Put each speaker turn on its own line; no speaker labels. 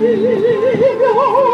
Savior.